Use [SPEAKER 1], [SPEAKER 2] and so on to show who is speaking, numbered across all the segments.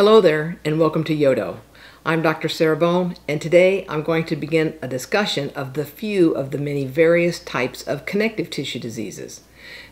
[SPEAKER 1] Hello there, and welcome to Yodo. I'm Dr. Sara Bohn and today I'm going to begin a discussion of the few of the many various types of connective tissue diseases.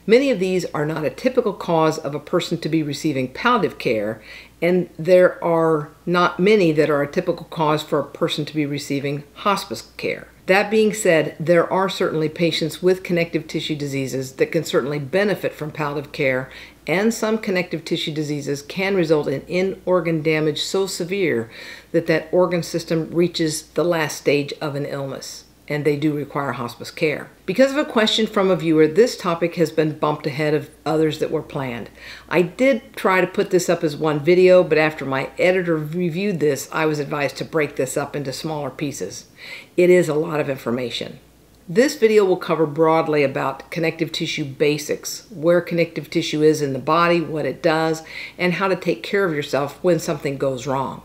[SPEAKER 1] Many of these are not a typical cause of a person to be receiving palliative care, and there are not many that are a typical cause for a person to be receiving hospice care. That being said, there are certainly patients with connective tissue diseases that can certainly benefit from palliative care, and some connective tissue diseases can result in end-organ damage so severe that that organ system reaches the last stage of an illness and they do require hospice care. Because of a question from a viewer, this topic has been bumped ahead of others that were planned. I did try to put this up as one video, but after my editor reviewed this, I was advised to break this up into smaller pieces. It is a lot of information. This video will cover broadly about connective tissue basics, where connective tissue is in the body, what it does, and how to take care of yourself when something goes wrong.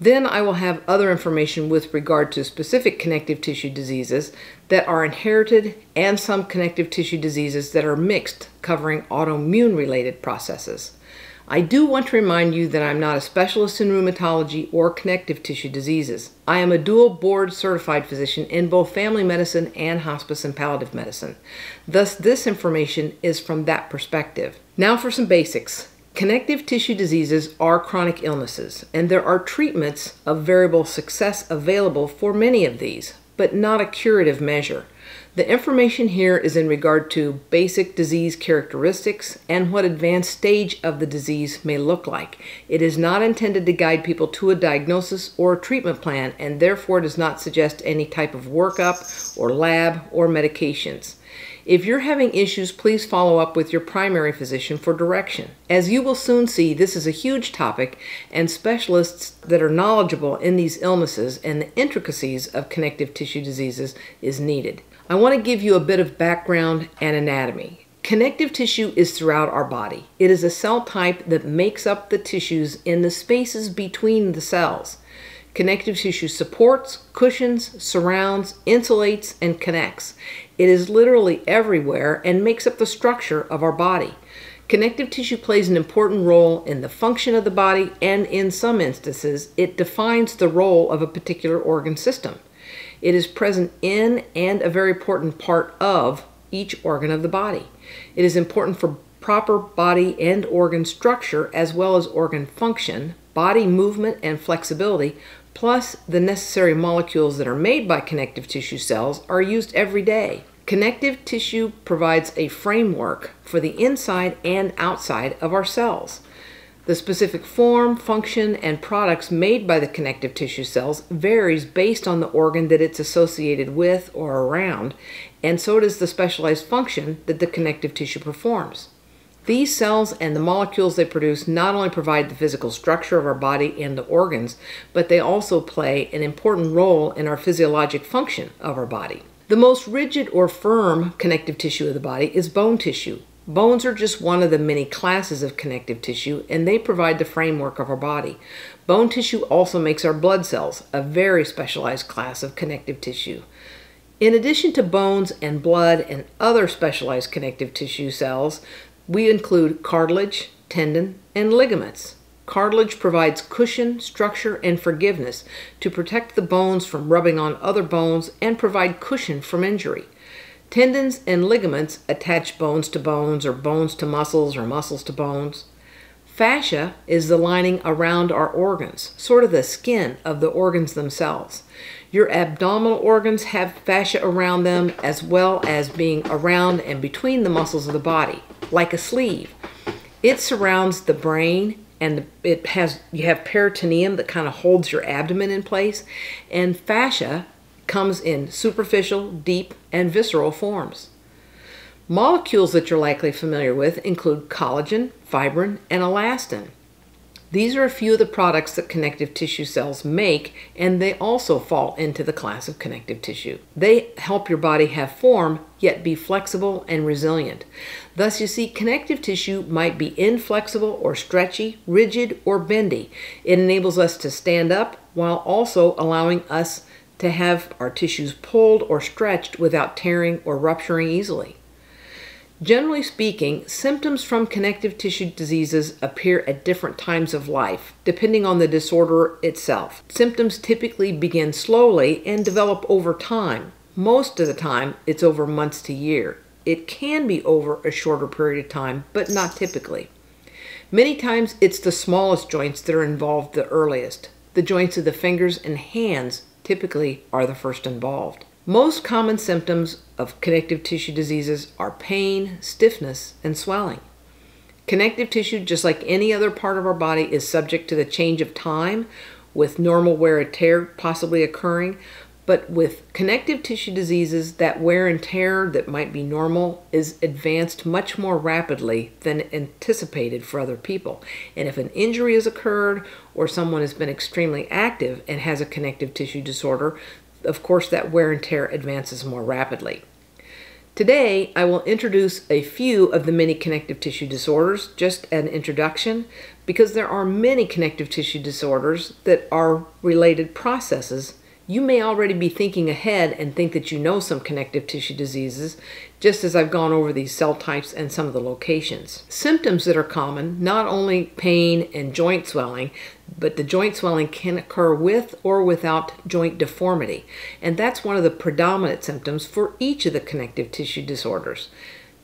[SPEAKER 1] Then I will have other information with regard to specific connective tissue diseases that are inherited and some connective tissue diseases that are mixed, covering autoimmune related processes. I do want to remind you that I'm not a specialist in rheumatology or connective tissue diseases. I am a dual board certified physician in both family medicine and hospice and palliative medicine. Thus, this information is from that perspective. Now for some basics. Connective tissue diseases are chronic illnesses, and there are treatments of variable success available for many of these, but not a curative measure. The information here is in regard to basic disease characteristics and what advanced stage of the disease may look like. It is not intended to guide people to a diagnosis or a treatment plan and therefore does not suggest any type of workup or lab or medications. If you're having issues, please follow up with your primary physician for direction. As you will soon see, this is a huge topic, and specialists that are knowledgeable in these illnesses and the intricacies of connective tissue diseases is needed. I want to give you a bit of background and anatomy. Connective tissue is throughout our body. It is a cell type that makes up the tissues in the spaces between the cells. Connective tissue supports, cushions, surrounds, insulates, and connects. It is literally everywhere and makes up the structure of our body. Connective tissue plays an important role in the function of the body, and in some instances, it defines the role of a particular organ system. It is present in and a very important part of each organ of the body. It is important for proper body and organ structure as well as organ function, body movement and flexibility, plus the necessary molecules that are made by connective tissue cells are used every day. Connective tissue provides a framework for the inside and outside of our cells. The specific form, function, and products made by the connective tissue cells varies based on the organ that it's associated with or around, and so does the specialized function that the connective tissue performs. These cells and the molecules they produce not only provide the physical structure of our body and the organs, but they also play an important role in our physiologic function of our body. The most rigid or firm connective tissue of the body is bone tissue. Bones are just one of the many classes of connective tissue, and they provide the framework of our body. Bone tissue also makes our blood cells, a very specialized class of connective tissue. In addition to bones and blood and other specialized connective tissue cells, we include cartilage, tendon, and ligaments. Cartilage provides cushion, structure, and forgiveness to protect the bones from rubbing on other bones and provide cushion from injury. Tendons and ligaments attach bones to bones or bones to muscles or muscles to bones. Fascia is the lining around our organs, sort of the skin of the organs themselves. Your abdominal organs have fascia around them as well as being around and between the muscles of the body like a sleeve. It surrounds the brain and it has you have peritoneum that kind of holds your abdomen in place and fascia comes in superficial, deep, and visceral forms. Molecules that you're likely familiar with include collagen, fibrin, and elastin. These are a few of the products that connective tissue cells make, and they also fall into the class of connective tissue. They help your body have form, yet be flexible and resilient. Thus, you see, connective tissue might be inflexible or stretchy, rigid or bendy. It enables us to stand up while also allowing us to have our tissues pulled or stretched without tearing or rupturing easily. Generally speaking, symptoms from connective tissue diseases appear at different times of life, depending on the disorder itself. Symptoms typically begin slowly and develop over time. Most of the time, it's over months to year. It can be over a shorter period of time, but not typically. Many times, it's the smallest joints that are involved the earliest. The joints of the fingers and hands typically are the first involved. Most common symptoms of connective tissue diseases are pain, stiffness, and swelling. Connective tissue, just like any other part of our body, is subject to the change of time, with normal wear and tear possibly occurring, but with connective tissue diseases, that wear and tear that might be normal is advanced much more rapidly than anticipated for other people. And if an injury has occurred or someone has been extremely active and has a connective tissue disorder, of course that wear and tear advances more rapidly. Today, I will introduce a few of the many connective tissue disorders, just an introduction, because there are many connective tissue disorders that are related processes you may already be thinking ahead and think that you know some connective tissue diseases, just as I've gone over these cell types and some of the locations. Symptoms that are common, not only pain and joint swelling, but the joint swelling can occur with or without joint deformity. And that's one of the predominant symptoms for each of the connective tissue disorders.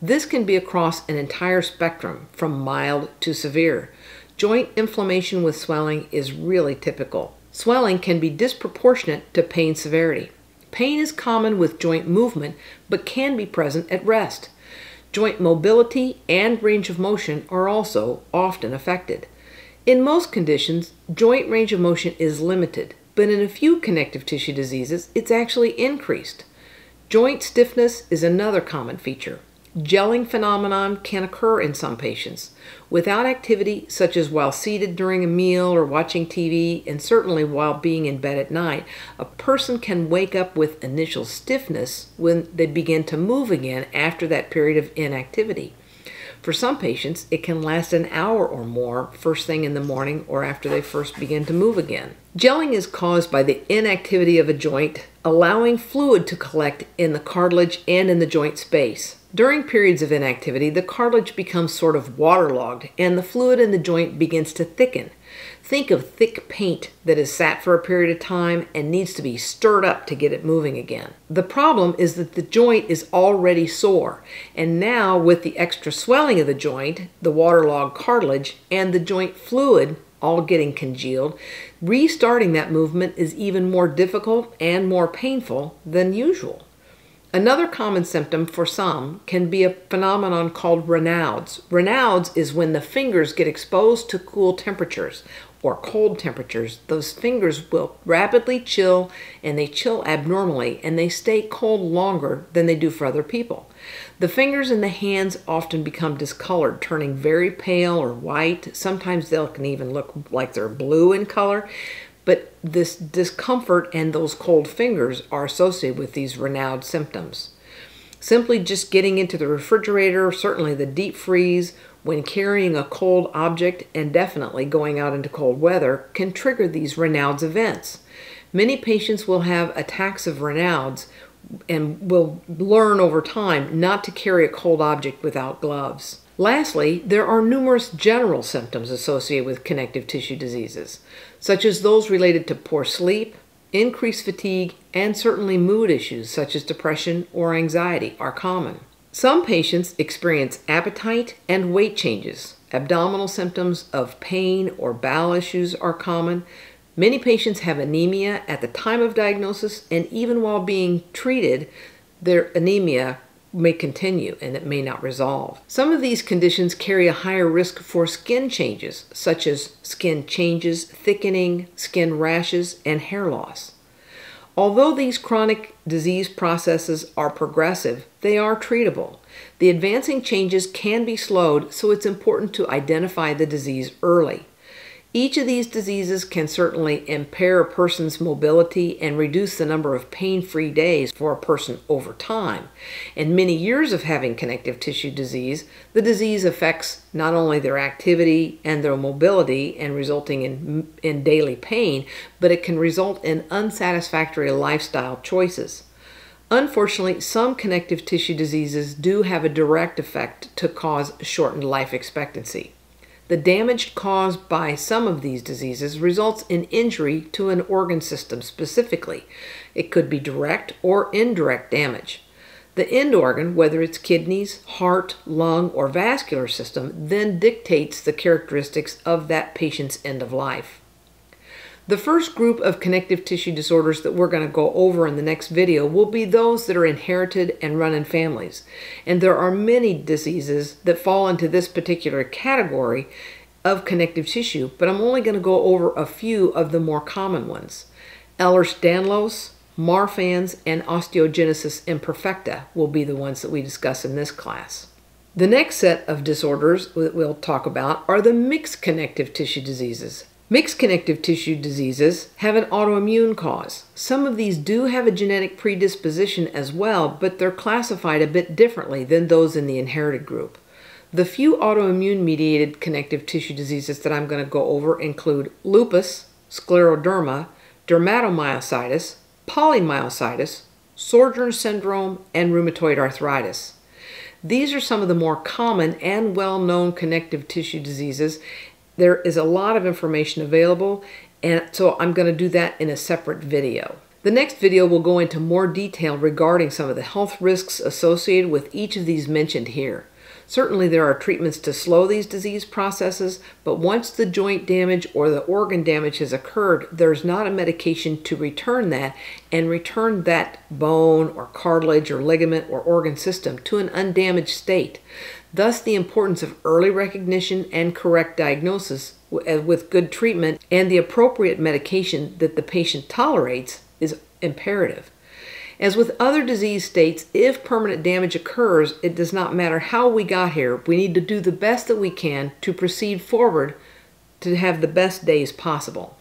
[SPEAKER 1] This can be across an entire spectrum, from mild to severe. Joint inflammation with swelling is really typical. Swelling can be disproportionate to pain severity. Pain is common with joint movement, but can be present at rest. Joint mobility and range of motion are also often affected. In most conditions, joint range of motion is limited, but in a few connective tissue diseases, it's actually increased. Joint stiffness is another common feature. Gelling phenomenon can occur in some patients. Without activity, such as while seated during a meal or watching TV, and certainly while being in bed at night, a person can wake up with initial stiffness when they begin to move again after that period of inactivity. For some patients, it can last an hour or more first thing in the morning or after they first begin to move again. Gelling is caused by the inactivity of a joint, allowing fluid to collect in the cartilage and in the joint space. During periods of inactivity, the cartilage becomes sort of waterlogged and the fluid in the joint begins to thicken. Think of thick paint that has sat for a period of time and needs to be stirred up to get it moving again. The problem is that the joint is already sore, and now with the extra swelling of the joint, the waterlogged cartilage, and the joint fluid all getting congealed, restarting that movement is even more difficult and more painful than usual. Another common symptom for some can be a phenomenon called Raynaud's. Raynaud's is when the fingers get exposed to cool temperatures or cold temperatures. Those fingers will rapidly chill and they chill abnormally and they stay cold longer than they do for other people. The fingers and the hands often become discolored, turning very pale or white. Sometimes they can even look like they're blue in color. But this discomfort and those cold fingers are associated with these Raynaud symptoms. Simply just getting into the refrigerator, certainly the deep freeze, when carrying a cold object, and definitely going out into cold weather, can trigger these Raynaud's events. Many patients will have attacks of Raynaud's and will learn over time not to carry a cold object without gloves. Lastly, there are numerous general symptoms associated with connective tissue diseases, such as those related to poor sleep, increased fatigue, and certainly mood issues such as depression or anxiety are common. Some patients experience appetite and weight changes. Abdominal symptoms of pain or bowel issues are common. Many patients have anemia at the time of diagnosis, and even while being treated, their anemia may continue and it may not resolve. Some of these conditions carry a higher risk for skin changes, such as skin changes, thickening, skin rashes, and hair loss. Although these chronic disease processes are progressive, they are treatable. The advancing changes can be slowed, so it's important to identify the disease early. Each of these diseases can certainly impair a person's mobility and reduce the number of pain free days for a person over time. In many years of having connective tissue disease, the disease affects not only their activity and their mobility and resulting in, in daily pain, but it can result in unsatisfactory lifestyle choices. Unfortunately, some connective tissue diseases do have a direct effect to cause shortened life expectancy. The damage caused by some of these diseases results in injury to an organ system specifically. It could be direct or indirect damage. The end organ, whether it's kidneys, heart, lung, or vascular system, then dictates the characteristics of that patient's end of life. The first group of connective tissue disorders that we're going to go over in the next video will be those that are inherited and run in families. And there are many diseases that fall into this particular category of connective tissue, but I'm only going to go over a few of the more common ones. Ehlers-Danlos, Marfan's, and osteogenesis imperfecta will be the ones that we discuss in this class. The next set of disorders that we'll talk about are the mixed connective tissue diseases. Mixed connective tissue diseases have an autoimmune cause. Some of these do have a genetic predisposition as well, but they're classified a bit differently than those in the inherited group. The few autoimmune mediated connective tissue diseases that I'm going to go over include lupus, scleroderma, dermatomyositis, polymyositis, Sjögren's syndrome, and rheumatoid arthritis. These are some of the more common and well known connective tissue diseases, there is a lot of information available, and so I'm going to do that in a separate video. The next video will go into more detail regarding some of the health risks associated with each of these mentioned here. Certainly there are treatments to slow these disease processes, but once the joint damage or the organ damage has occurred, there's not a medication to return that and return that bone or cartilage or ligament or organ system to an undamaged state. Thus, the importance of early recognition and correct diagnosis uh, with good treatment and the appropriate medication that the patient tolerates is imperative. As with other disease states, if permanent damage occurs, it does not matter how we got here. We need to do the best that we can to proceed forward to have the best days possible.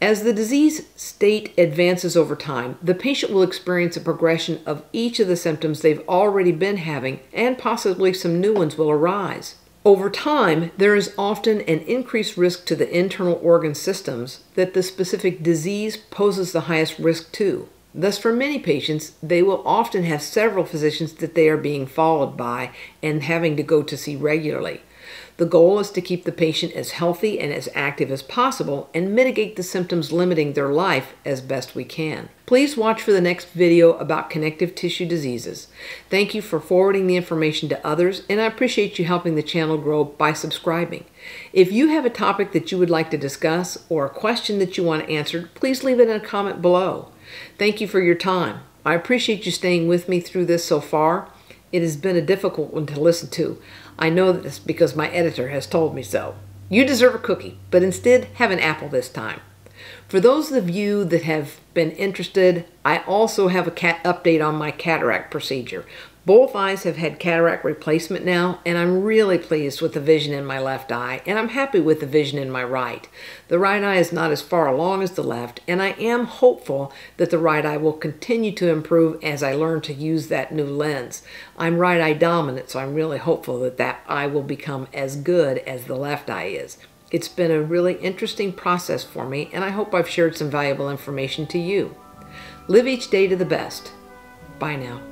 [SPEAKER 1] As the disease state advances over time, the patient will experience a progression of each of the symptoms they've already been having, and possibly some new ones will arise. Over time, there is often an increased risk to the internal organ systems that the specific disease poses the highest risk to. Thus, for many patients, they will often have several physicians that they are being followed by and having to go to see regularly. The goal is to keep the patient as healthy and as active as possible and mitigate the symptoms limiting their life as best we can. Please watch for the next video about connective tissue diseases. Thank you for forwarding the information to others, and I appreciate you helping the channel grow by subscribing. If you have a topic that you would like to discuss or a question that you want answered, please leave it in a comment below. Thank you for your time. I appreciate you staying with me through this so far. It has been a difficult one to listen to. I know this because my editor has told me so. You deserve a cookie, but instead have an apple this time. For those of you that have been interested, I also have a cat update on my cataract procedure. Both eyes have had cataract replacement now, and I'm really pleased with the vision in my left eye, and I'm happy with the vision in my right. The right eye is not as far along as the left, and I am hopeful that the right eye will continue to improve as I learn to use that new lens. I'm right eye dominant, so I'm really hopeful that that eye will become as good as the left eye is. It's been a really interesting process for me, and I hope I've shared some valuable information to you. Live each day to the best. Bye now.